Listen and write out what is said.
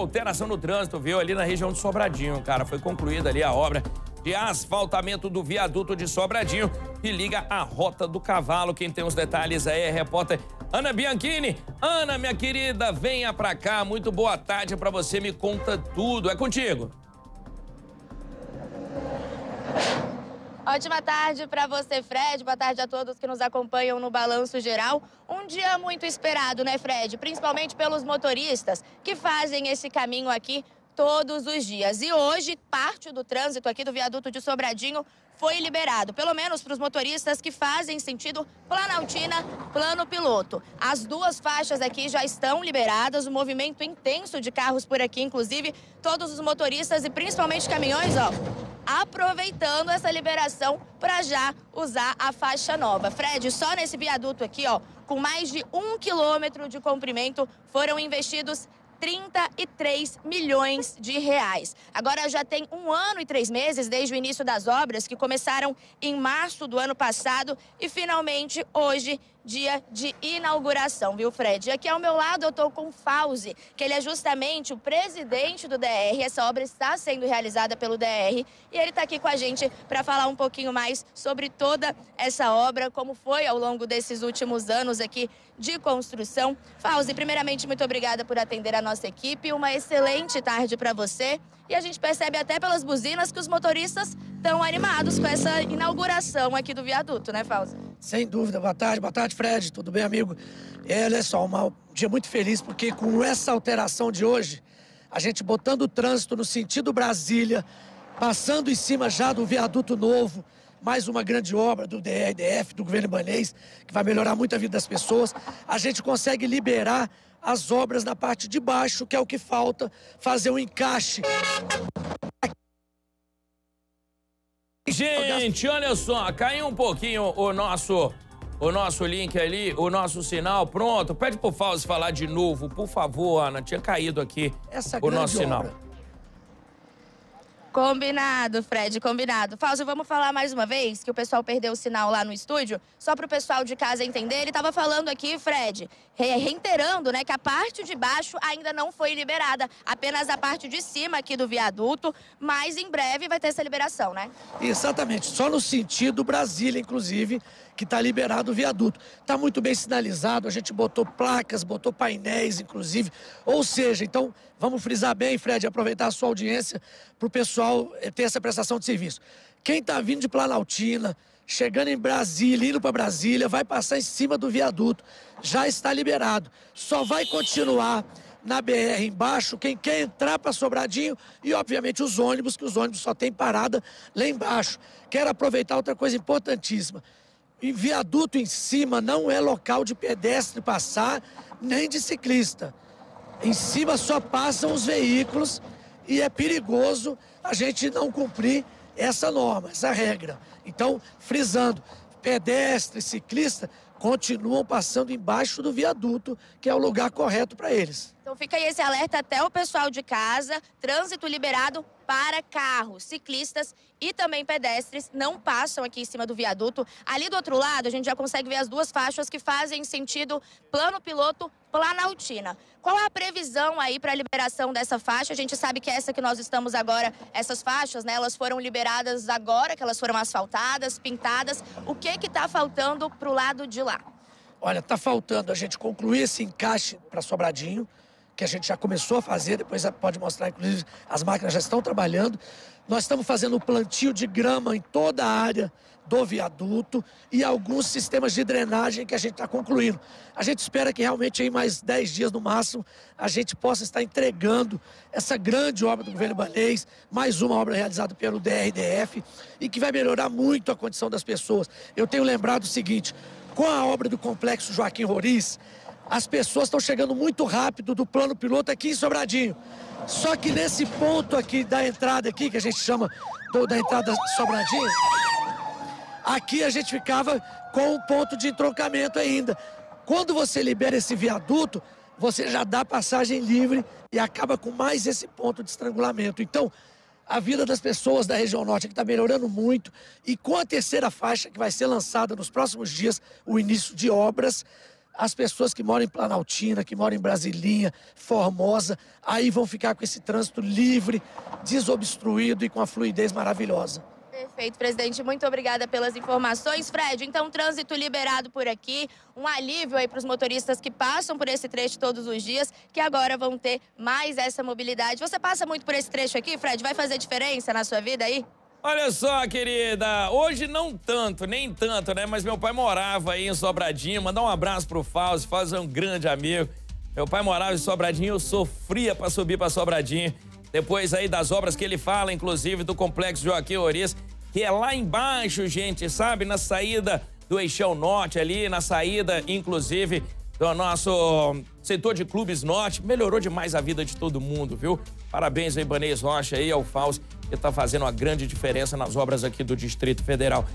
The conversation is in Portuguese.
alteração no trânsito, viu? Ali na região de Sobradinho, cara. Foi concluída ali a obra de asfaltamento do viaduto de Sobradinho, que liga a Rota do Cavalo. Quem tem os detalhes aí é a repórter Ana Bianchini. Ana, minha querida, venha pra cá. Muito boa tarde para você. Me conta tudo. É contigo. Ótima tarde para você, Fred. Boa tarde a todos que nos acompanham no Balanço Geral. Um dia muito esperado, né, Fred? Principalmente pelos motoristas que fazem esse caminho aqui todos os dias. E hoje, parte do trânsito aqui do viaduto de Sobradinho foi liberado, pelo menos para os motoristas que fazem sentido Planaltina, plano piloto. As duas faixas aqui já estão liberadas, o um movimento intenso de carros por aqui, inclusive todos os motoristas e principalmente caminhões, ó, aproveitando essa liberação para já usar a faixa nova. Fred, só nesse viaduto aqui, ó, com mais de um quilômetro de comprimento, foram investidos 33 milhões de reais. Agora já tem um ano e três meses desde o início das obras, que começaram em março do ano passado e finalmente hoje dia de inauguração, viu, Fred? Aqui ao meu lado eu estou com o Fauzi, que ele é justamente o presidente do DR. Essa obra está sendo realizada pelo DR e ele está aqui com a gente para falar um pouquinho mais sobre toda essa obra, como foi ao longo desses últimos anos aqui de construção. Fauzi, primeiramente, muito obrigada por atender a nossa equipe. Uma excelente tarde para você. E a gente percebe até pelas buzinas que os motoristas estão animados com essa inauguração aqui do viaduto, né, Fauzi? Sem dúvida. Boa tarde, boa tarde, Fred. Tudo bem, amigo? É, olha só, um dia muito feliz porque com essa alteração de hoje, a gente botando o trânsito no sentido Brasília, passando em cima já do viaduto novo, mais uma grande obra do DRDF, do governo Banês, que vai melhorar muito a vida das pessoas. A gente consegue liberar as obras na parte de baixo, que é o que falta, fazer o um encaixe Gente, olha só, caiu um pouquinho o nosso o nosso link ali, o nosso sinal. Pronto, pede pro Fausto falar de novo, por favor, Ana. Tinha caído aqui Essa o nosso obra. sinal. Combinado, Fred, combinado. Fausto, vamos falar mais uma vez que o pessoal perdeu o sinal lá no estúdio, só para o pessoal de casa entender. Ele estava falando aqui, Fred, reiterando, né, que a parte de baixo ainda não foi liberada, apenas a parte de cima aqui do viaduto, mas em breve vai ter essa liberação, né? Exatamente, só no sentido Brasília, inclusive, que está liberado o viaduto. Está muito bem sinalizado, a gente botou placas, botou painéis, inclusive. Ou seja, então, vamos frisar bem, Fred, aproveitar a sua audiência para o pessoal eh, ter essa prestação de serviço. Quem está vindo de Planaltina, chegando em Brasília, indo para Brasília, vai passar em cima do viaduto. Já está liberado. Só vai continuar na BR embaixo, quem quer entrar para Sobradinho e, obviamente, os ônibus, que os ônibus só tem parada lá embaixo. Quero aproveitar outra coisa importantíssima. Em viaduto em cima não é local de pedestre passar, nem de ciclista. Em cima só passam os veículos e é perigoso a gente não cumprir essa norma, essa regra. Então, frisando, pedestre, ciclista continuam passando embaixo do viaduto, que é o lugar correto para eles. Então fica aí esse alerta até o pessoal de casa, trânsito liberado para carros, ciclistas e também pedestres não passam aqui em cima do viaduto. Ali do outro lado, a gente já consegue ver as duas faixas que fazem sentido plano piloto Planaltina. Qual a previsão aí para a liberação dessa faixa? A gente sabe que essa que nós estamos agora, essas faixas, né, elas foram liberadas agora, que elas foram asfaltadas, pintadas. O que que está faltando para o lado de lá? Olha, está faltando a gente concluir esse encaixe para Sobradinho, que a gente já começou a fazer, depois pode mostrar, inclusive, as máquinas já estão trabalhando. Nós estamos fazendo o plantio de grama em toda a área do viaduto e alguns sistemas de drenagem que a gente está concluindo. A gente espera que realmente em mais 10 dias no máximo a gente possa estar entregando essa grande obra do governo banês, mais uma obra realizada pelo DRDF e que vai melhorar muito a condição das pessoas. Eu tenho lembrado o seguinte, com a obra do complexo Joaquim Roriz, as pessoas estão chegando muito rápido do plano piloto aqui em Sobradinho. Só que nesse ponto aqui da entrada aqui, que a gente chama da entrada Sobradinho, aqui a gente ficava com um ponto de entroncamento ainda. Quando você libera esse viaduto, você já dá passagem livre e acaba com mais esse ponto de estrangulamento. Então, a vida das pessoas da região norte que está melhorando muito e com a terceira faixa que vai ser lançada nos próximos dias, o início de obras, as pessoas que moram em Planaltina, que moram em Brasilinha, Formosa, aí vão ficar com esse trânsito livre, desobstruído e com a fluidez maravilhosa. Perfeito, presidente. Muito obrigada pelas informações. Fred, então, trânsito liberado por aqui, um alívio aí para os motoristas que passam por esse trecho todos os dias, que agora vão ter mais essa mobilidade. Você passa muito por esse trecho aqui, Fred? Vai fazer diferença na sua vida aí? Olha só, querida, hoje não tanto, nem tanto, né? Mas meu pai morava aí em Sobradinho. Mandar um abraço pro Fausto, Fausto é um grande amigo. Meu pai morava em Sobradinho, eu sofria para subir para Sobradinho. Depois aí das obras que ele fala, inclusive do Complexo Joaquim Oris, que é lá embaixo, gente, sabe? Na saída do Eixão Norte ali, na saída, inclusive, do nosso setor de clubes norte. Melhorou demais a vida de todo mundo, viu? Parabéns aí, Ibanez Rocha e ao Fausto, que tá fazendo uma grande diferença nas obras aqui do Distrito Federal.